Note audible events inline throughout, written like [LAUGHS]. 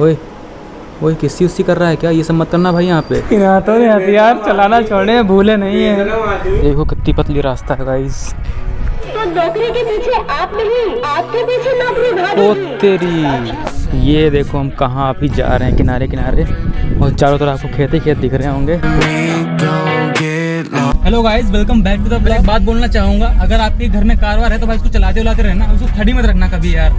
ओए ओए किसी उसी कर रहा है क्या? ये सब मत करना भाई यहाँ पे। तो हथियार चलाना छोड़े भूले नहीं है। देखो कितनी पतली रास्ता है गाइस तो नौकरी के पीछे आप नहीं आपके पीछे नौकरी ओ तेरी। ये देखो हम कहाँ अभी जा रहे हैं किनारे किनारे। और चारों तरफ़ आपको खेत ही खेत दिख रहे होंगे। Hello guys welcome back to the vlog बात बोलना चाहूँगा अगर आपके घर में कार वार है तो भाई इसको चलाते उलाते रहना उसको खड़ी मत रखना कभी यार।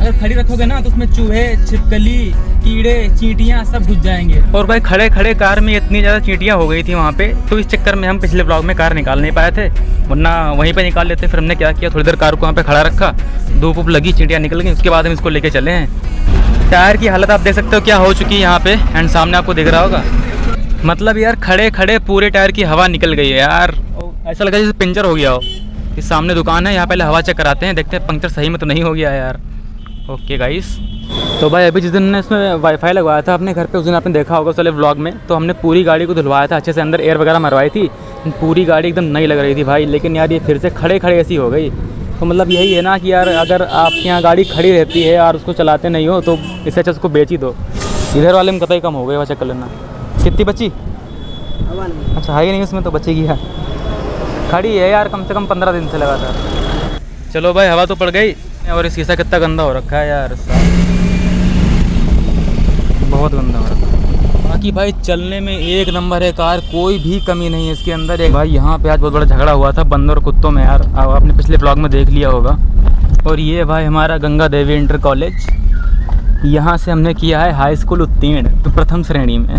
अगर खड़ी रखोगे ना तो उसमें चूहे, छिपकली, कीड़े, चींटियाँ सब घुस जाएँगे। और भाई खड़े खड़े कार में इतनी ज़्यादा चींटियाँ हो गई थी वहाँ पे तो इस चक्कर में हम पिछले ब्लॉग में कार निकाल नहीं पाए थे। वरना वहीं पे निकाल लेते, फिर हमने क्या किया? थोड़ी देर कार को वहाँ पे खड़ा रखा, धूप उप लगी, चींटियाँ निकल गई, उसके बाद हम इसको लेके चले हैं। टायर की हालत आप देख सकते हो, क्या हो चुकी है यहाँ पे एंड सामने आपको दिख रहा होगा। मतलब यार, खड़े खड़े, पूरे टायर की हवा निकल गई है यार। ऐसा लगा जैसे पंचर हो गया हो। इस सामने दुकान है, यहाँ पहले हवा चेक कराते हैं, देखते हैं, पंक्चर सही में तो नहीं हो गया यार। ओके गाइस तो भाई, अभी जिस दिन ने इसमें वाईफाई लगवाया था अपने घर पे, उस दिन आपने देखा होगा चले व्लॉग में। तो हमने पूरी गाड़ी को धुलवाया था, अच्छे से अंदर एयर वगैरह मरवाई थी। पूरी गाड़ी एकदम नई लग रही थी भाई, लेकिन यार ये फिर से खड़े खड़े ऐसी हो गई। तो मतलब यही है ना कि यार, अगर आपके यहाँ गाड़ी खड़ी रहती है और उसको चलाते नहीं हो तो इससे अच्छा उसको बेच ही दो। इधर वाले में कतई कम हो गए चेक कर लेना। कितनी बची? अच्छा है ही नहीं उसमें तो बचेगी यार। खड़ी है यार, कम से कम पंद्रह दिन से लगातार। चलो भाई, हवा तो पड़ गई। और ये शीशा कितना गंदा हो रखा है यार बहुत गंदा हो रखा है। बाकी भाई चलने में एक नंबर है कार कोई भी कमी नहीं है इसके अंदर। एक भाई यहाँ पे आज बहुत बड़ा झगड़ा हुआ था बंदर और कुत्तों में यार। आप- आपने पिछले ब्लॉग में देख लिया होगा। और ये भाई हमारा गंगा देवी इंटर कॉलेज। यहाँ से हमने किया है हाई स्कूल उत्तीर्ण तो प्रथम श्रेणी में।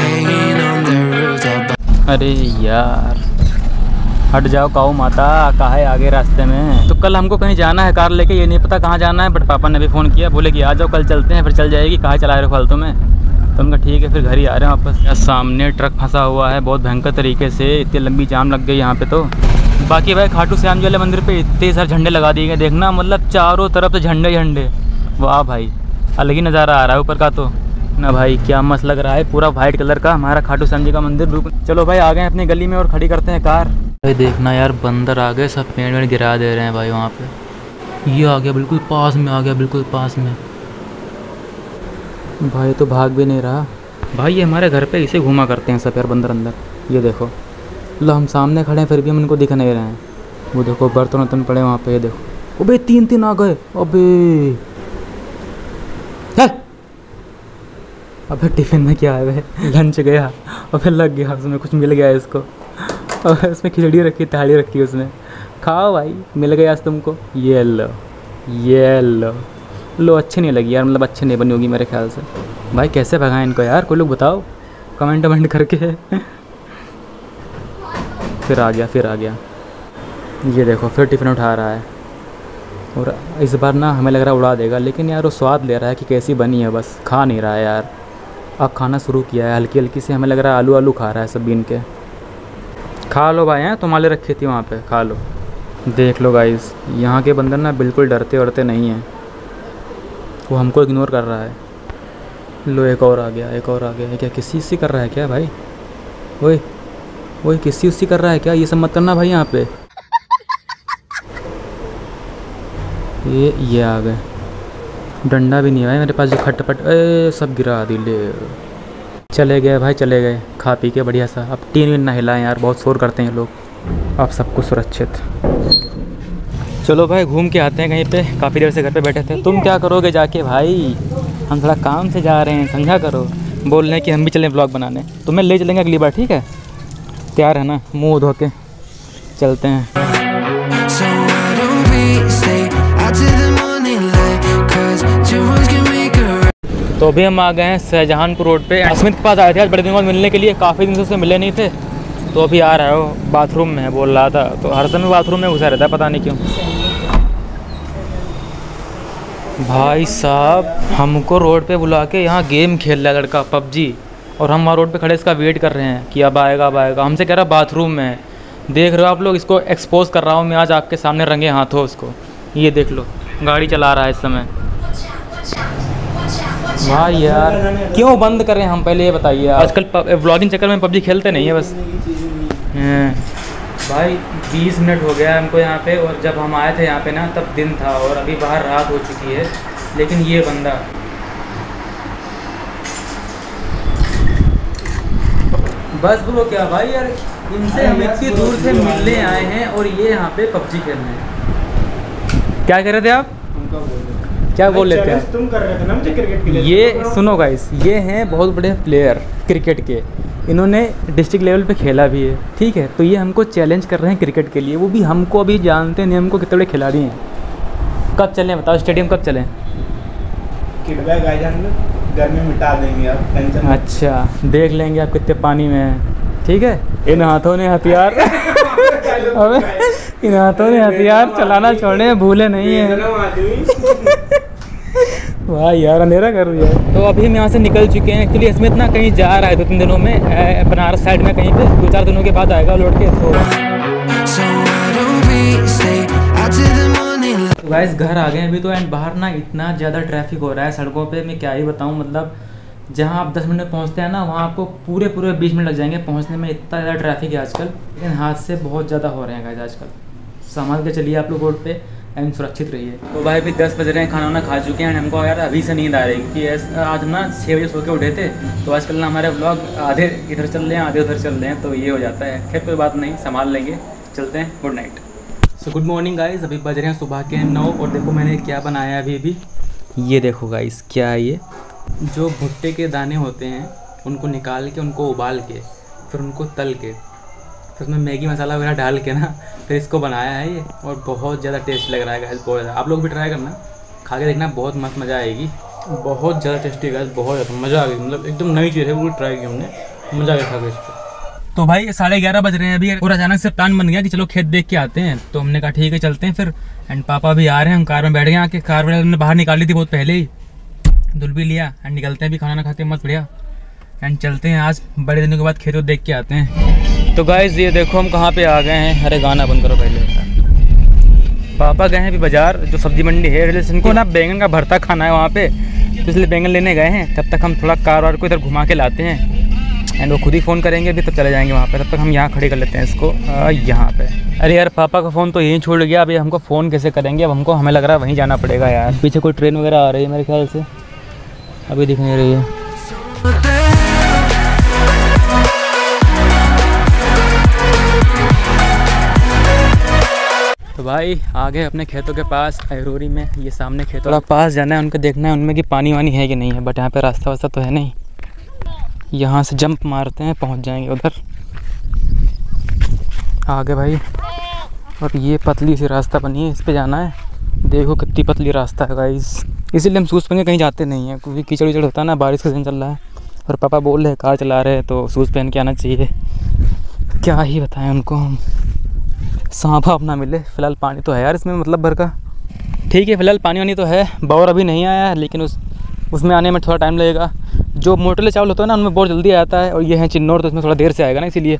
Hey, अरे यार। हट जाओ, काऊ माता, कहा है आगे रास्ते में? तो कल हमको कहीं जाना है कार लेके, ये नहीं पता कहाँ जाना है बट पापा ने भी फ़ोन किया, बोले कि आ जाओ, कल चलते हैं, फिर चल जाएगी, कहाँ चला रहे हो फालतू में? तो उनका ठीक है, फिर घर ही आ रहे हैं वापस। यार सामने ट्रक फंसा हुआ है, बहुत भयंकर तरीके से, इतनी लंबी जाम लग गई यहाँ पे तो। बाकी भाई, खाटू श्याम जी वाले मंदिर पे इतने सारे झंडे लगा दिए गए, देखना मतलब चारों तरफ़ से झंडे झंडे वाह भाई, अलग ही नज़ारा आ रहा है ऊपर का तो। ना भाई क्या मस्त लग रहा है। पूरा व्हाइट कलर का हमारा खाटू श्याम जी का मंदिर चलो भाई आ गए अपनी गली में और खड़ी करते हैं कार। भाई देखना यार बंदर आ गए सब पेड़ वेड़ गिरा दे रहे हैं भाई वहाँ पे। ये आ गया बिल्कुल पास में आ गया बिल्कुल पास में। भाई तो भाग भी नहीं रहा। भाई ये हमारे घर पे इसे घुमा करते हैं सब यार बंदर अंदर। ये देखो। लो हम सामने खड़े हैं फिर भी हम इनको दिख नहीं रहे हैं। वो देखो बर्तन वर्तन पड़े वहाँ पे ये देखो। अबे तीन तीन आ गए। अबे। अबे टिफ़िन में क्या है लंच गया और फिर लग गया उसमें कुछ मिल गया इसको। और उसमें खिचड़ी रखी, थाली रखी उसने खाओ भाई, मिल गया आज तुमको। ये लो ये लो। लो, अच्छी नहीं लगी यार मतलब अच्छी नहीं बनी होगी मेरे ख्याल से। भाई कैसे भगाएँ इनको यार? कोई लोग बताओ। कमेंट वमेंट करके। फिर आ गया, फिर आ गया। ये देखो, फिर टिफ़िन उठा रहा है। और इस बार ना हमें लग रहा है उड़ा देगा, लेकिन यार वो स्वाद ले रहा है कि कैसी बनी है, बस खा नहीं रहा है यार। अब खाना शुरू किया है हल्की हल्की से हमें लग रहा है आलू आलू खा रहा है सब बीन के। खा लो भाई, हैं? तुम्हारे रखी थी वहाँ पे, खा लो। देख लो गाइस यहाँ के बंदर ना बिल्कुल डरते वरते नहीं हैं। वो हमको इग्नोर कर रहा है। लो, एक और आ गया, एक और आ गया। क्या, किसी उसी कर रहा है क्या भाई? वही वही किसी उसी कर रहा है क्या? ये सब मत करना भाई यहाँ पे। ये ये आ गए। डंडा भी नहीं आया मेरे पास जो खटपट, ए, सब गिरा दिले चले गए भाई, चले गए। खा पी के बढ़िया सा। अब टीन वीन ना हिलाएँ यार, बहुत शोर करते हैं लोग। आप सब कुछ सुरक्षित। चलो भाई, घूम के आते हैं कहीं पे। काफ़ी देर से घर पे बैठे थे। तुम क्या करोगे जाके भाई? हम थोड़ा काम से जा रहे हैं, समझा करो। बोल रहे हैं कि हम भी चलें ब्लॉग बनाने। तुम्हें ले चलेंगे अगली बार, ठीक है? तैयार है ना? मुँह धो के चलते हैं। तो अभी हम आ गए हैं शाहजहानपुर रोड पे। अस्मित के पास आए थे आज बड़े दिन बाद मिलने के लिए। काफ़ी दिन से उससे मिले नहीं थे। तो अभी आ रहा है वो बाथरूम में, बोल रहा था। तो हर समय बाथरूम में घुसा रहता है, पता नहीं क्यों। भाई साहब, हमको रोड पे बुला के यहाँ गेम खेल रहा है लड़का, पबजी। और हम वहाँ रोड पे खड़े, इसका वेट कर रहे हैं कि अब आएगा अब आएगा। हमसे कह रहा, बाथरूम में देख रहे हो आप लोग, इसको एक्सपोज कर रहा हूँ मैं, आज आपके सामने रंगे हाथों उसको। ये देख लो, गाड़ी चला रहा है इस समय। भाई यार। क्यों बंद करें हम? पहले ये बताइए आजकल व्लॉगिंग चक्कर में पबजी खेलते नहीं है बस। भाई 20 मिनट हो गया हमको यहाँ पे और जब हम आए थे यहाँ पे ना तब दिन था और अभी बाहर रात हो चुकी है। लेकिन ये बंदा। बस बोलो क्या भाई यार इनसे हम इतनी दूर से मिलने आए हैं और ये यहाँ पे पबजी खेलने। हैं क्या कह रहे थे आप? क्या बोल लेते हैं? तुम कर रहे थे ना मुझे क्रिकेट के ये सुनो गाइस ये हैं बहुत बड़े प्लेयर क्रिकेट के। इन्होंने डिस्ट्रिक्ट लेवल पे खेला भी है ठीक है? तो ये हमको चैलेंज कर रहे हैं क्रिकेट के लिए। वो भी हमको अभी जानते नहीं हमको कितने बड़े खिलाड़ी हैं। कब चलें बताओ स्टेडियम कब चलें? गर्मी मिटा देंगे आप टेंशन अच्छा देख लेंगे आप कितने पानी में हैं ठीक है? इन हाथों ने हथियार [LAUGHS] इन हाथों ने हथियार चलाना छोड़े भूले नहीं है। वाह यार अंधेरा कर दिया तो अभी हम यहाँ से निकल चुके हैं। एक्चुअली इसमें इतना कहीं जा रहा है दो तीन दिनों में बनारस साइड में कहीं पे दो चार दिनों के बाद आएगा लौट के तो? गाइस घर आ गए हैं अभी तो एंड बाहर ना इतना ज़्यादा ट्रैफ़िक हो रहा है सड़कों पे मैं क्या ही बताऊँ मतलब जहाँ आप 10 मिनट में पहुँचते हैं ना वहाँ आपको पूरे पूरे 20 मिनट लग जाएँगे पहुँचने में इतना ज़्यादा ट्रैफ़िक है आजकल। लेकिन हादसे बहुत ज़्यादा हो रहे हैं गाइस आजकल। संभाल के चलिए आप लोग रोड पे। एंड सुरक्षित रहिए। तो भाई अभी दस बज रहे हैं, खाना वाना खा चुके हैं हमको यार अभी से नींद आ रही क्योंकि आज हम ना छः बजे सो के उठे थे तो आजकल ना हमारे ब्लॉग आधे इधर चल रहे हैं, आधे उधर चल रहे हैं तो ये हो जाता है। खैर, कोई बात नहीं, संभाल लेंगे, चलते हैं good night so good morning guys अभी बज रहे हैं सुबह के नौ, और देखो मैंने क्या बनाया है अभी अभी। ये देखो गाइस क्या है ये? जो भुट्टे के दाने होते हैं, उनको निकाल के, उनको उबाल के, फिर उनको तल के, फिर उसमें मैगी मसाला वगैरह डाल के ना फिर इसको बनाया है ये, और बहुत ज़्यादा टेस्ट लग रहा है गाइस बहुत ज़्यादा। आप लोग भी ट्राई करना खा के देखना, बहुत मस्त मज़ा आएगी। बहुत ज़्यादा टेस्टी गाइस बहुत ज़्यादा। मज़ा आ गई मतलब एकदम नई चीज़ है, वो ट्राई की हमने। मज़ा आ गया खा के इसको। तो भाई, साढ़े ग्यारह बज रहे हैं अभी, और अचानक से प्लान बन गया कि चलो खेत देख के आते हैं। तो हमने कहा, ठीक है, चलते हैं फिर। एंड पापा भी आ रहे हैं, हम कार में बैठ गए आके कार में हमने बाहर निकाल ली थी बहुत पहले ही। धुल भी लिया एंड निकलते हैं भी खाना ना खाते के मस्त बढ़िया। एंड चलते हैं आज, बड़े दिनों के बाद खेत देख के आते हैं। तो गाइज़ ये देखो हम कहाँ पे आ गए हैं? अरे गाना बंद करो पहले। पापा गए हैं अभी बाज़ार, जो सब्ज़ी मंडी है रेलवे स्टेशन को ना बैंगन का भरता खाना है वहाँ पे। तो इसलिए बैंगन लेने गए हैं। तब तक हम थोड़ा कार वार को इधर घुमा के लाते हैं। एंड वो खुद ही फ़ोन करेंगे अभी, तब चले जाएँगे वहाँ पे। तब तक हम यहाँ खड़े कर लेते हैं इसको यहाँ पे। अरे यार, पापा का फ़ोन तो यहीं छोड़ गया। अभी हमको फ़ोन कैसे करेंगे? अब हमको, हमें लग रहा है वहीं जाना पड़ेगा यार। पीछे कोई ट्रेन वगैरह आ रही है मेरे ख्याल से। अभी दिख नहीं रही है। तो भाई, आ गए अपने खेतों के पास अहरोरी में, ये सामने खेत थोड़ा पास जाना है, उनको देखना है उनमें कि पानी वानी है कि नहीं है बट यहाँ पे रास्ता वास्ता तो है नहीं। यहाँ से जंप मारते हैं, पहुँच जाएँगे उधर। आगे भाई, और ये पतली सी रास्ता बनी है, इस पर जाना है। देखो कितनी पतली रास्ता है गाइस इसीलिए हम शूज़ पहन के कहीं जाते नहीं हैं, क्योंकि कीचड़ वीचड़ होता है ना, बारिश का दिन चल रहा है। और पापा बोल रहे हैं, कार चला रहे हैं तो शूज़ पहन के आना चाहिए। क्या ही बताएँ उनको हम। सांप वाप ना मिले। फ़िलहाल पानी तो है यार इसमें मतलब भर का। ठीक है, फ़िलहाल पानी वानी तो है। बौर अभी नहीं आया है, लेकिन उस, उसमें आने में थोड़ा टाइम लगेगा। जो मोटले चावल होता है ना, उनमें बहुत जल्दी आता है, और ये है चिन्नौर तो इसमें थोड़ा देर से आएगा ना, इसीलिए।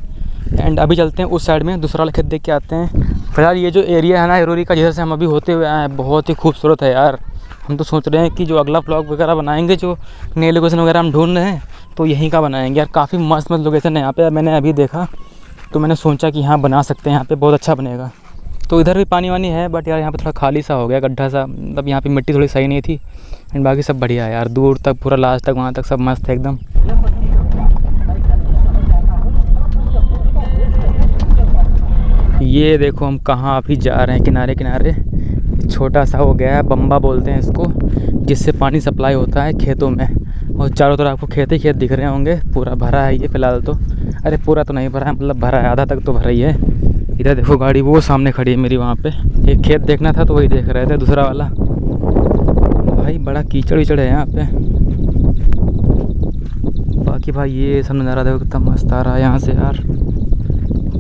एंड अभी चलते हैं उस साइड में, दूसरा वाला खेत देख के आते हैं। फ़िलहाल ये जो एरिया है ना, एरोरी का जिधर से हम अभी होते हुए आए हैं, बहुत ही खूबसूरत है यार। हम तो सोच रहे हैं कि जो अगला व्लॉग वगैरह बनाएँगे, जो नए लोकेशन वगैरह हम ढूंढ रहे हैं तो यहीं का बनाएँगे। यार काफ़ी मस्त मस्त लोकेशन है यहाँ पे, मैंने अभी देखा। तो मैंने सोचा कि यहाँ बना सकते हैं, यहाँ पे बहुत अच्छा बनेगा। तो इधर भी पानी वानी है बट यार यहाँ पे थोड़ा खाली सा हो गया, गड्ढा सा। मतलब यहाँ पे मिट्टी थोड़ी सही नहीं थी एंड बाकी सब बढ़िया है यार। दूर तक, पूरा लास्ट तक, वहाँ तक सब मस्त है एकदम। ये देखो, हम कहाँ अभी जा रहे हैं, किनारे किनारे। छोटा सा हो गया है, बम्बा बोलते हैं इसको, जिससे पानी सप्लाई होता है खेतों में। और चारों तरफ़ आपको खेत ही खेत दिख रहे होंगे, पूरा भरा है ये फ़िलहाल तो। अरे पूरा तो नहीं भरा है मतलब भरा है, आधा तक तो भरा ही है। इधर देखो गाड़ी, वो सामने खड़ी है मेरी वहाँ पे। एक खेत देखना था तो वही देख रहे थे, दूसरा वाला। भाई बड़ा कीचड़ वीचड़ है यहाँ पे। बाकी भाई ये सब नज़ारा देखो कितना मस्त आ रहा है यहाँ से यार,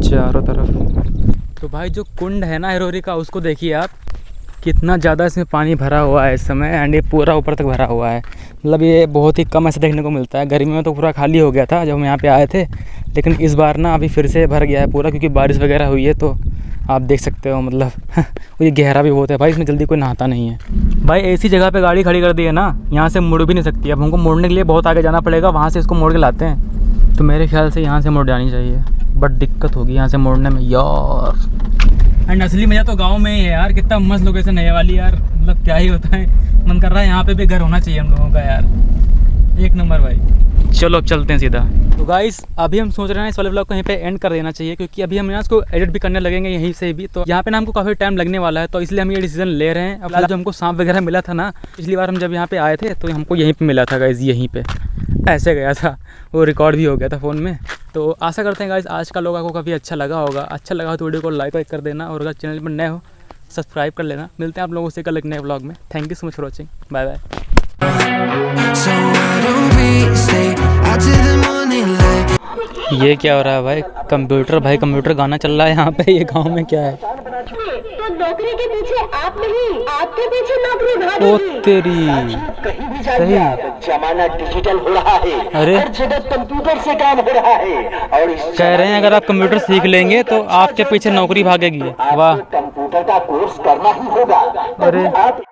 चारों तरफ़। तो भाई जो कुंड है ना हिरोरी का, उसको देखिए आप। कितना ज़्यादा इसमें पानी भरा हुआ है इस समय एंड ये पूरा ऊपर तक भरा हुआ है। मतलब ये बहुत ही कम ऐसा देखने को मिलता है। गर्मी में तो पूरा खाली हो गया था जब हम यहाँ पे आए थे, लेकिन इस बार ना अभी फिर से भर गया है पूरा, क्योंकि बारिश वगैरह हुई है तो आप देख सकते हो मतलब [LAUGHS] ये गहरा भी बहुत है। भाई, इसमें जल्दी कोई नहाता नहीं है। भाई, ऐसी जगह पे गाड़ी खड़ी कर दी है ना, यहाँ से मुड़ भी नहीं सकती अब हमको मुड़ने के लिए बहुत आगे जाना पड़ेगा, वहाँ से इसको मोड़ के लाते हैं। तो मेरे ख्याल से यहाँ से मुड़ जानी चाहिए। बट दिक्कत होगी यहाँ से मुड़ने में, यार। एंड असली मज़ा तो गाँव में ही है यार, कितना मस्त लोकेशन है वाली यार। मतलब क्या ही होता है। मन कर रहा है यहाँ पे भी घर होना चाहिए हम लोगों का यार। एक नंबर भाई। चलो अब चलते हैं सीधा। तो गाइस अभी हम सोच रहे हैं इस वाले ब्लॉग को यहीं पे एंड कर देना चाहिए क्योंकि अभी हम यहाँ इसको एडिट भी करने लगेंगे यहीं से भी। तो यहाँ पे ना हमको काफ़ी टाइम लगने वाला है तो इसलिए हम ये डिसीज़न ले रहे हैं। अब जो हमको सांप वगैरह मिला था ना पिछली बार हम जब यहाँ पे आए थे तो हमको यहीं पे मिला था गाइज़ यहीं पे। ऐसे गया था। वो रिकॉर्ड भी हो गया था फ़ोन में। तो आशा करते हैं गाइज़ आज का लोग आपको काफ़ी अच्छा लगा होगा। अच्छा लगा हो तो वीडियो को लाइक वाइक कर देना और अगर चैनल पर नए हो सब्सक्राइब कर लेना। मिलते हैं आप लोगों से कल एक नए ब्लॉग में। Thank you so much for watching bye bye? ये क्या हो रहा है भाई? कंप्यूटर भाई कंप्यूटर गाना चल रहा है यहाँ पे। ये गाँव में क्या है? नौकरी के पीछे आप नहीं आपके पीछे नौकरी ओ भागेगी तेरी। कहीं भी सही जाइए। आप जमाना डिजिटल हो रहा है। अरे। हर जगह कंप्यूटर से काम हो रहा है। और कह रहे हैं अगर आप कंप्यूटर सीख लेंगे तो आपके पीछे नौकरी भागेगी। वाह। कंप्यूटर का कोर्स करना ही होगा। अरे। आप